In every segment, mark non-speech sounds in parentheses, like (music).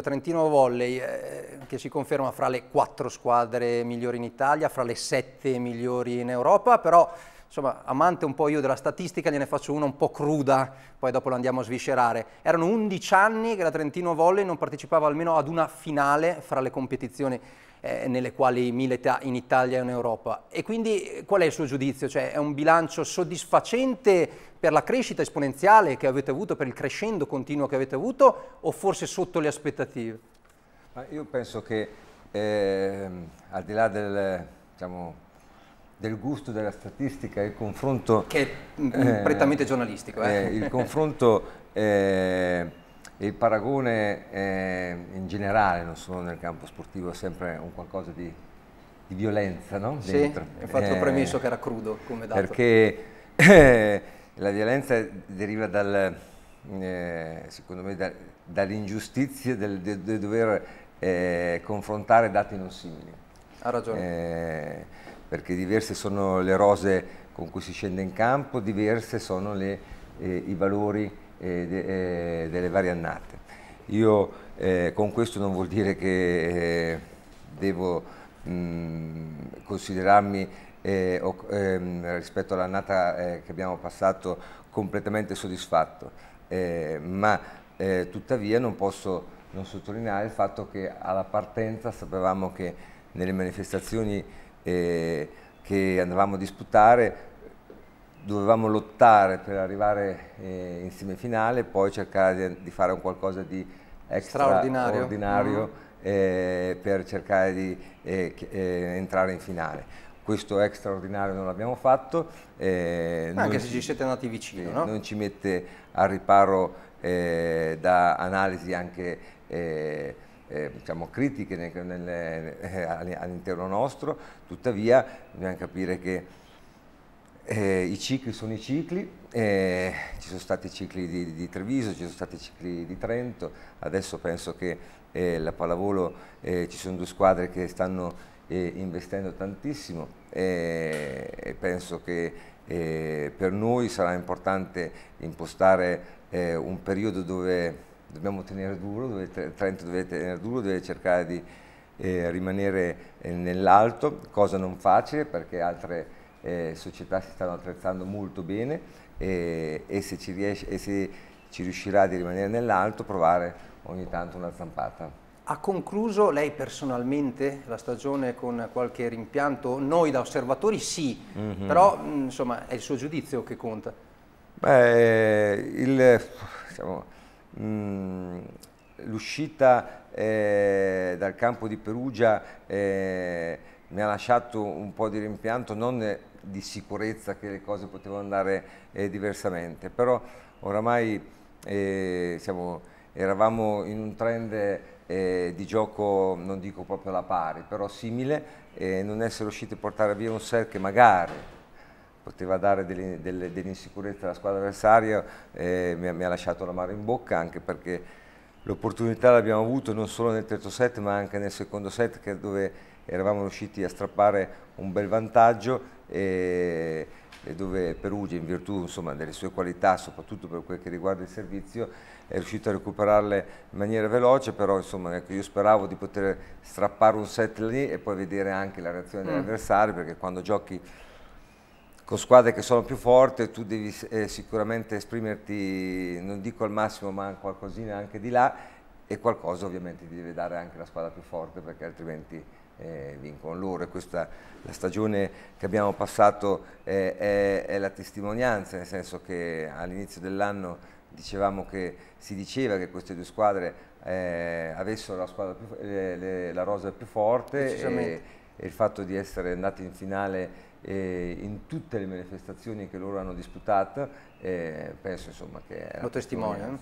Trentino Volley eh, che si conferma fra le quattro squadre migliori in Italia, fra le sette migliori in Europa, però insomma, amante un po' io della statistica, gliene faccio una un po' cruda, poi dopo lo andiamo a sviscerare. Erano 11 anni che la Trentino Volley non partecipava almeno ad una finale fra le competizioni eh, nelle quali milita in Italia e in Europa. E quindi qual è il suo giudizio? Cioè, è un bilancio soddisfacente per la crescita esponenziale che avete avuto, per il crescendo continuo che avete avuto o forse sotto le aspettative? Ma io penso che eh, al di là del, diciamo, del gusto della statistica, il confronto... Che è eh, prettamente giornalistico. Eh. eh il confronto il paragone eh, in generale, non solo nel campo sportivo, è sempre un qualcosa di, di violenza, no? Sì, Dentro. infatti ho premesso che era crudo come dato. Perché la violenza deriva dal, secondo me, da, dall'ingiustizia del, del, del, dover confrontare dati non simili. Ha ragione perché diverse sono le rose con cui si scende in campo, diverse sono le, eh, i valori eh, de, eh, delle varie annate. Io eh, con questo non vuol dire che eh, devo mh, considerarmi eh, o, ehm, rispetto all'annata che abbiamo passato completamente soddisfatto, ma tuttavia non posso non sottolineare il fatto che alla partenza sapevamo che nelle manifestazioni eh, che andavamo a disputare, dovevamo lottare per arrivare eh, in semifinale e poi cercare di, di, fare un qualcosa di straordinario mm. eh, per cercare di eh, eh, entrare in finale. Questo è straordinario non l'abbiamo fatto. Eh, Anche se ci siete andati vicino, no? Non ci mette al riparo da analisi anche eh, diciamo, critiche eh, all'interno nostro, tuttavia bisogna capire che eh, i cicli sono i cicli, eh, ci sono stati i cicli di, di, Treviso, ci sono stati i cicli di Trento, adesso penso che eh, la pallavolo eh, ci sono due squadre che stanno investendo tantissimo e penso che per noi sarà importante impostare un periodo dove dobbiamo tenere duro, dove Trento deve tenere duro, deve cercare di eh, rimanere eh, nell'alto, cosa non facile perché altre eh, società si stanno attrezzando molto bene e, se ci, riesce, e se ci riuscirà di rimanere nell'alto provare ogni tanto una zampata. Ha concluso lei personalmente la stagione con qualche rimpianto? Noi da osservatori sì, mm -hmm. però mm, insomma è il suo giudizio che conta. Beh, il, diciamo, Mm, l'uscita eh, dal campo di Perugia eh, mi ha lasciato un po' di rimpianto, non di sicurezza che le cose potevano andare eh, diversamente, però oramai eh, siamo, eravamo in un trend eh, di gioco, non dico proprio alla pari, però simile, e non essere riusciti a portare via un set che magari poteva dare dell'insicurezza alla squadra avversaria, eh, mi, mi, ha lasciato la mano in bocca anche perché l'opportunità l'abbiamo avuto non solo nel terzo set ma anche nel secondo set dove eravamo riusciti a strappare un bel vantaggio e, e dove Perugia in virtù insomma, delle sue qualità, soprattutto per quel che riguarda il servizio, è riuscito a recuperarle in maniera veloce, però insomma, ecco, io speravo di poter strappare un set lì e poi vedere anche la reazione mm. dell'avversario perché quando giochi con squadre che sono più forti tu devi eh, sicuramente esprimerti, non dico al massimo, ma qualcosina anche di là e qualcosa ovviamente ti deve dare anche la squadra più forte perché altrimenti eh, vincono loro. E questa la stagione che abbiamo passato è, è, è la testimonianza, nel senso che all'inizio dell'anno dicevamo che si diceva che queste due squadre eh, avessero la, più, le, la rosa più forte e, e il fatto di essere andati in finale eh, in tutte le manifestazioni che loro hanno disputato, eh, penso insomma che... Lo testimonia.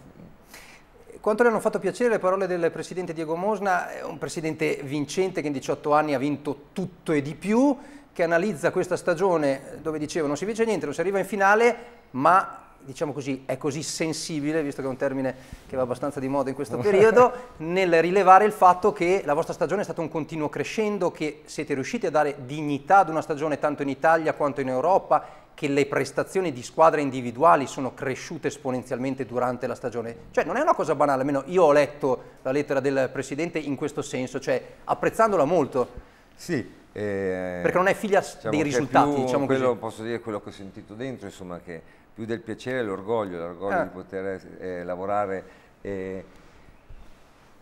Quanto le hanno fatto piacere le parole del Presidente Diego Mosna, un Presidente vincente che in 18 anni ha vinto tutto e di più, che analizza questa stagione dove diceva non si vince niente, non si arriva in finale, ma diciamo così, è così sensibile, visto che è un termine che va abbastanza di moda in questo (laughs) periodo, nel rilevare il fatto che la vostra stagione è stato un continuo crescendo, che siete riusciti a dare dignità ad una stagione tanto in Italia quanto in Europa che le prestazioni di squadre individuali sono cresciute esponenzialmente durante la stagione. Cioè non è una cosa banale, almeno io ho letto la lettera del Presidente in questo senso, cioè apprezzandola molto. Sì. Eh, Perché non è figlia diciamo dei risultati, più, diciamo quello, così. Posso dire quello che ho sentito dentro, insomma, che più del piacere è l'orgoglio, l'orgoglio eh. di poter eh, lavorare eh,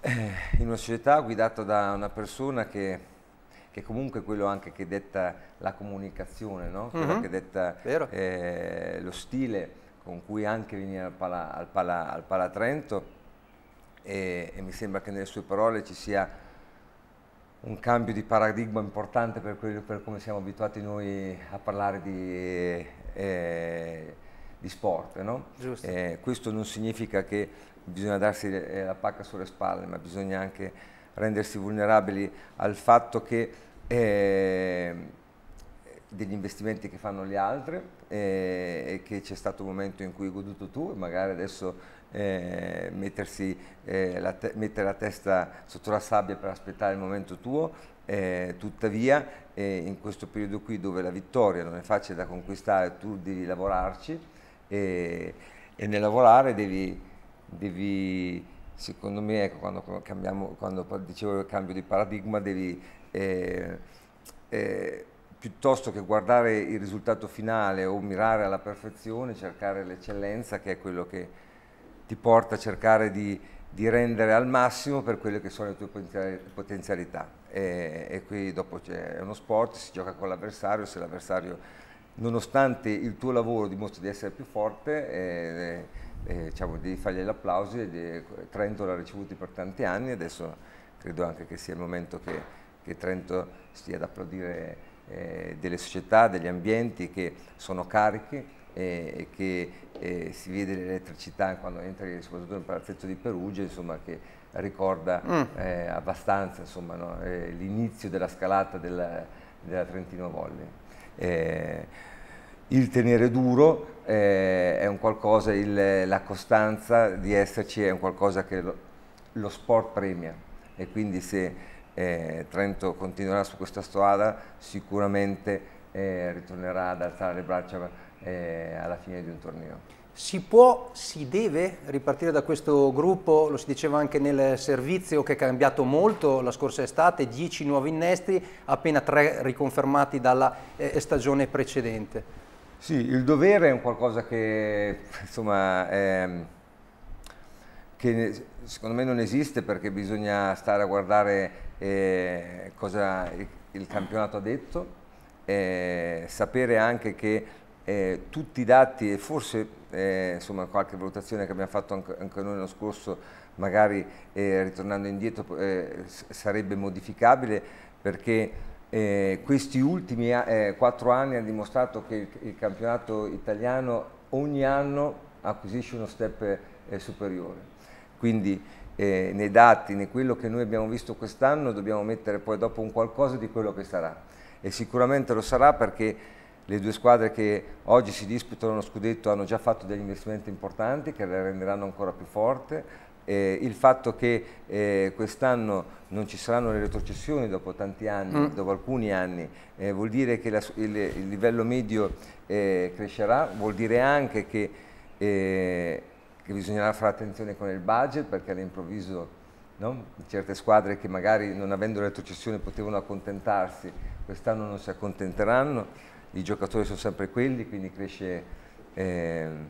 eh, in una società guidata da una persona che che comunque è quello anche che detta la comunicazione, no? quello mm -hmm. che detta eh, lo stile con cui anche veniva al Pala, al Pala, al Pala Trento e, e, mi sembra che nelle sue parole ci sia un cambio di paradigma importante per, quello, per come siamo abituati noi a parlare di, eh, di sport. No? Eh, questo non significa che bisogna darsi la pacca sulle spalle, ma bisogna anche rendersi vulnerabili al fatto che eh, degli investimenti che fanno gli altri eh, e che c'è stato un momento in cui hai goduto tu e magari adesso eh, mettersi, eh, la mettere la testa sotto la sabbia per aspettare il momento tuo, eh, tuttavia eh, in questo periodo qui dove la vittoria non è facile da conquistare tu devi lavorarci e, e nel lavorare devi, devi secondo me, ecco, quando, cambiamo, quando dicevo il cambio di paradigma, devi eh, eh, piuttosto che guardare il risultato finale o mirare alla perfezione, cercare l'eccellenza, che è quello che ti porta a cercare di, di rendere al massimo per quelle che sono le tue potenzialità. E, e qui dopo c'è uno sport, si gioca con l'avversario, se l'avversario, nonostante il tuo lavoro dimostra di essere più forte, eh, eh, diciamo, devi fargli l'applauso, Trento l'ha ricevuto per tanti anni, adesso credo anche che sia il momento che, che Trento stia ad applaudire eh, delle società, degli ambienti che sono carichi eh, e che eh, si vede l'elettricità quando entri soprattutto nel palazzetto di Perugia, insomma, che ricorda mm. Eh, abbastanza no, eh, l'inizio della scalata della, della Trentino Volley il tenere duro eh, è un qualcosa, il, la costanza di esserci è un qualcosa che lo, lo sport premia e quindi se eh, Trento continuerà su questa strada sicuramente eh, ritornerà ad alzare le braccia eh, alla fine di un torneo. Si può, si deve ripartire da questo gruppo, lo si diceva anche nel servizio che è cambiato molto la scorsa estate, 10 nuovi innesti, appena 3 riconfermati dalla eh, stagione precedente. Sì, il dovere è un qualcosa che, insomma, è, che secondo me non esiste perché bisogna stare a guardare eh, cosa il, il, campionato ha detto, eh, sapere anche che eh, tutti i dati e forse eh, insomma, qualche valutazione che abbiamo fatto anche, anche noi l'anno scorso, magari eh, ritornando indietro, eh, sarebbe modificabile perché eh, questi ultimi eh, quattro anni hanno dimostrato che il, il, campionato italiano ogni anno acquisisce uno step eh, superiore. Quindi eh, nei dati, in quello che noi abbiamo visto quest'anno, dobbiamo mettere poi dopo un qualcosa di quello che sarà. E sicuramente lo sarà perché le due squadre che oggi si disputano lo scudetto hanno già fatto degli investimenti importanti che le renderanno ancora più forte eh, il fatto che eh, quest'anno non ci saranno le retrocessioni dopo tanti anni, mm. dopo alcuni anni, eh, vuol dire che la, il, il, livello medio eh, crescerà, vuol dire anche che, eh, che, bisognerà fare attenzione con il budget perché all'improvviso no? certe squadre che magari non avendo le retrocessioni potevano accontentarsi, quest'anno non si accontenteranno, i giocatori sono sempre quelli, quindi cresce ehm,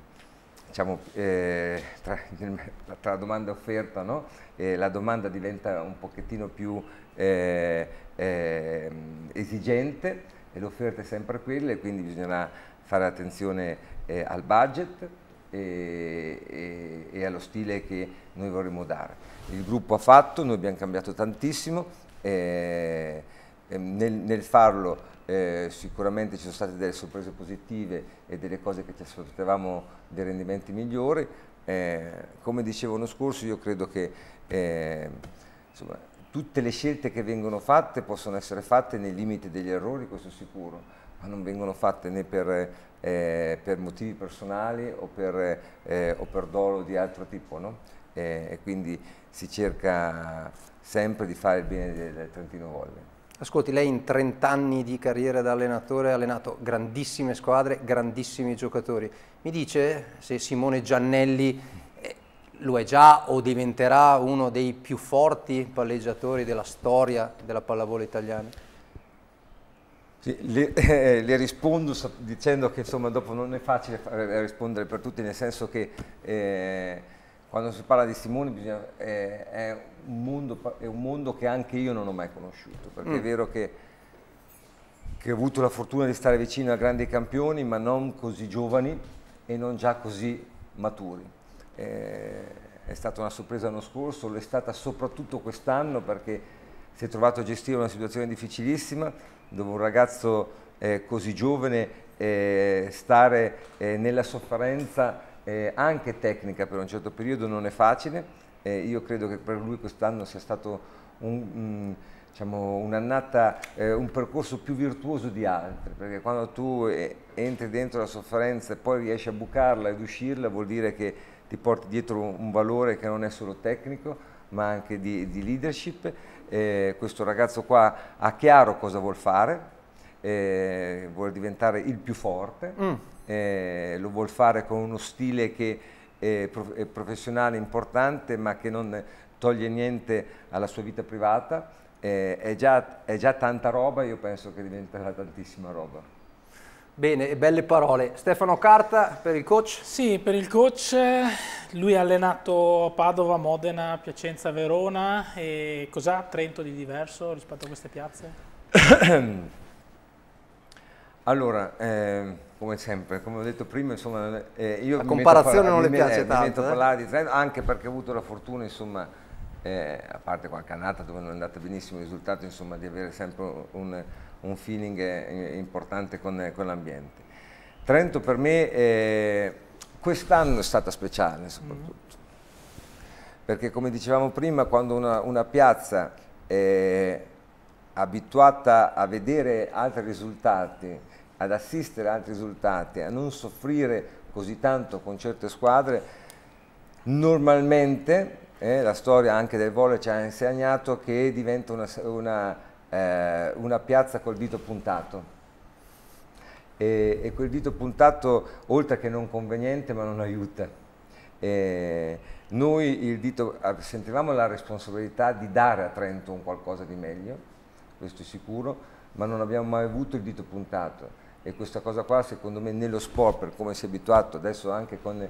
diciamo, eh, tra, (laughs) tra, domanda e offerta, no? eh, la domanda diventa un pochettino più eh, ehm, esigente e l'offerta è sempre quella e quindi bisognerà fare attenzione eh, al budget e, e, e, allo stile che noi vorremmo dare. Il gruppo ha fatto, noi abbiamo cambiato tantissimo, eh, nel, nel farlo eh, sicuramente ci sono state delle sorprese positive e delle cose che ci aspettavamo dei rendimenti migliori. Eh, come dicevo l'anno scorso, io credo che eh, insomma, tutte le scelte che vengono fatte possono essere fatte nei limiti degli errori, questo sicuro, ma non vengono fatte né per, eh, per motivi personali o per, eh, o per, dolo di altro tipo. No? Eh, e quindi si cerca sempre di fare il bene del, del Trentino Volley. Ascolti, lei in 30 anni di carriera da allenatore ha allenato grandissime squadre, grandissimi giocatori. Mi dice se Simone Giannelli eh, lo è già o diventerà uno dei più forti palleggiatori della storia della pallavolo italiana? Sì, le, eh, le, rispondo dicendo che insomma dopo non è facile rispondere per tutti, nel senso che eh, quando si parla di Simone bisogna, eh, è, un mondo, è, un mondo, che anche io non ho mai conosciuto, perché mm. è vero che, che, ho avuto la fortuna di stare vicino a grandi campioni, ma non così giovani e non già così maturi. Eh, è stata una sorpresa l'anno scorso, lo è stata soprattutto quest'anno perché si è trovato a gestire una situazione difficilissima dove un ragazzo eh, così giovane eh, stare eh, nella sofferenza eh, anche tecnica per un certo periodo non è facile, eh, io credo che per lui quest'anno sia stato un, diciamo, un'annata, eh, un percorso più virtuoso di altri, perché quando tu eh, entri dentro la sofferenza e poi riesci a bucarla ed uscirla vuol dire che ti porti dietro un valore che non è solo tecnico, ma anche di, di leadership. Eh, questo ragazzo qua ha chiaro cosa vuol fare, eh, vuole diventare il più forte, mm. Eh, lo vuole fare con uno stile che è, prof è, professionale importante ma che non toglie niente alla sua vita privata, eh, è già, è già tanta roba, io penso che diventerà tantissima roba. Bene, belle parole. Stefano Carta per il coach? Sì, per il coach lui ha allenato Padova, Modena, Piacenza, Verona e cos'ha Trento di diverso rispetto a queste piazze? (clears throat) Allora, eh, come sempre, come ho detto prima, insomma, eh, io... La comparazione non le piace eh, tanto. Mi eh? parlare di Trento, anche perché ho avuto la fortuna, insomma, eh, a parte qualche annata dove non è andata benissimo il risultato, insomma, di avere sempre un, un feeling eh, importante con, con l'ambiente. Trento per me quest'anno è stata speciale soprattutto, mm. perché come dicevamo prima, quando una, una piazza abituata a vedere altri risultati, ad assistere a altri risultati, a non soffrire così tanto con certe squadre, normalmente eh, la storia anche del volo ci ha insegnato che diventa una, una, eh, una piazza col dito puntato. E, e, quel dito puntato, oltre che non conveniente, ma non aiuta. E noi dito, sentivamo la responsabilità di dare a Trento un qualcosa di meglio, questo è sicuro, ma non abbiamo mai avuto il dito puntato e questa cosa qua secondo me nello sport per come si è abituato adesso anche con,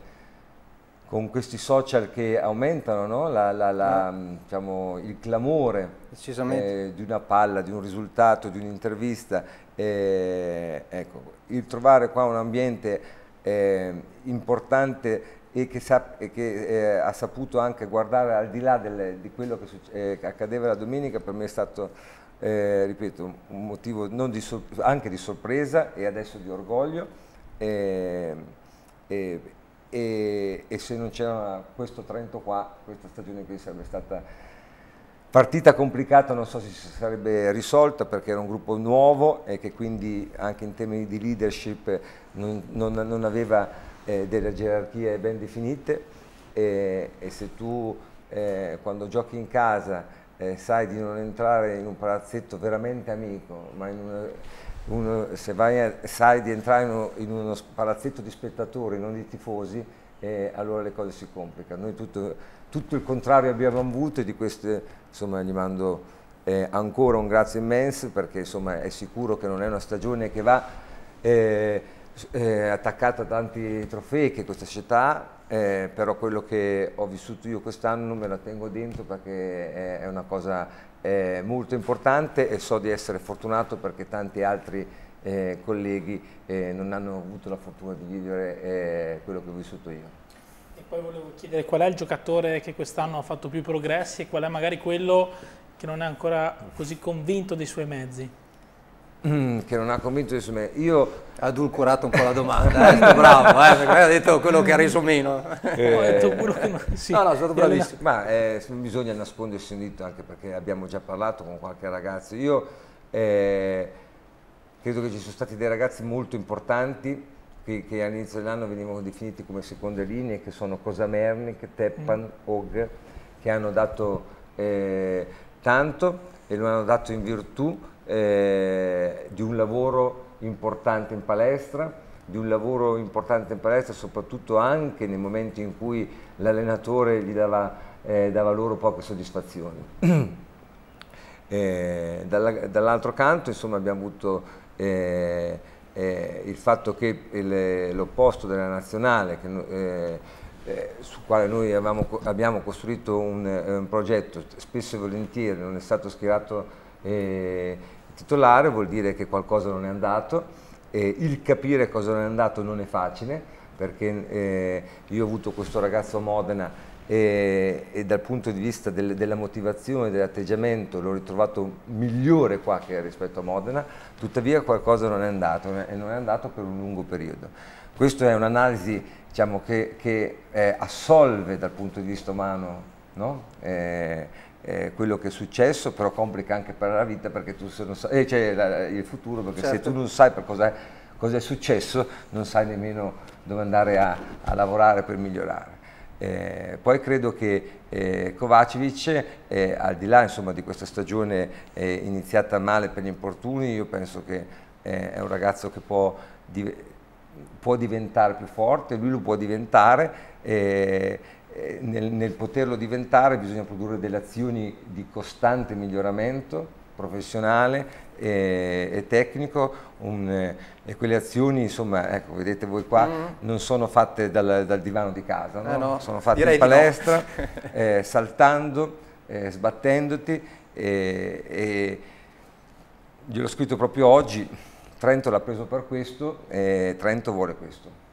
con questi social che aumentano no? la, la, la, mm. diciamo, il clamore eh, di una palla, di un risultato, di un'intervista, eh, ecco, il trovare qua un ambiente eh, importante e che, sa, e che eh, ha saputo anche guardare al di là del, di quello che, eh, che accadeva la domenica per me è stato eh, ripeto, un motivo di anche di sorpresa e adesso di orgoglio. Eh, e, e, e, se non c'era questo Trento qua, questa stagione qui sarebbe stata partita complicata, non so se si sarebbe risolta perché era un gruppo nuovo e che quindi anche in termini di leadership non, non, non aveva eh, delle gerarchie ben definite. E, e se tu eh, quando giochi in casa eh, sai di non entrare in un palazzetto veramente amico, ma una, uno, se vai a, sai di entrare in uno, in uno, palazzetto di spettatori, non di tifosi, eh, allora le cose si complicano. Noi tutto, tutto, il contrario abbiamo avuto e di queste insomma, gli mando eh, ancora un grazie immenso perché insomma, è sicuro che non è una stagione che va eh, eh, attaccata a tanti trofei che questa società eh, però quello che ho vissuto io quest'anno me la tengo dentro perché è, una cosa eh, molto importante e so di essere fortunato perché tanti altri eh, colleghi eh, non hanno avuto la fortuna di vivere eh, quello che ho vissuto io. E poi volevo chiedere qual è il giocatore che quest'anno ha fatto più progressi e qual è magari quello che non è ancora così convinto dei suoi mezzi? Mm, che non ha convinto di me. Io ha adulcorato un po' la domanda, eh, bravo, eh, perché ha detto quello che ha reso meno. Eh, ho detto quello che non... sì. No, no, è stato bravissimo. Ma eh, non bisogna nascondersi un dito anche perché abbiamo già parlato con qualche ragazzo. Io eh, credo che ci sono stati dei ragazzi molto importanti che, che all'inizio dell'anno venivano definiti come seconde linee, che sono Cosamernic, Teppan, mm. Og, che hanno dato eh, tanto e lo hanno dato in virtù eh, di un lavoro importante in palestra, di un lavoro importante in palestra soprattutto anche nei momenti in cui l'allenatore gli dava, eh, dava loro poche soddisfazioni. (clears throat) Eh, dall'altro canto insomma, abbiamo avuto eh, eh, il fatto che l'opposto della nazionale, che, eh, sul quale noi avevamo, abbiamo costruito un, un, progetto, spesso e volentieri non è stato schierato titolare, vuol dire che qualcosa non è andato. il capire cosa non è andato non è facile, perché io ho avuto questo ragazzo a Modena e, e, dal punto di vista del, della motivazione, dell'atteggiamento l'ho ritrovato migliore qua che rispetto a Modena, tuttavia qualcosa non è andato e non è andato per un lungo periodo. Questa è un'analisi diciamo, che, che eh, assolve dal punto di vista umano no? eh, eh, quello che è successo, però complica anche per la vita perché tu se non sai, eh, cioè la, il futuro, perché certo. se tu non sai per cosa è, successo non sai nemmeno dove andare a, a lavorare per migliorare. Eh, poi credo che eh, Kovacevic, eh, al di là insomma, di questa stagione eh, iniziata male per gli infortuni, io penso che eh, è un ragazzo che può, div può, diventare più forte, lui lo può diventare, eh, nel, nel poterlo diventare bisogna produrre delle azioni di costante miglioramento professionale e, e tecnico un, e quelle azioni, insomma, ecco, vedete voi qua, mm. non sono fatte dal, dal divano di casa, no? Eh no, sono fatte in palestra, no. (laughs) eh, saltando, eh, sbattendoti e, e gliel'ho scritto proprio oggi, Trento l'ha preso per questo e Trento vuole questo.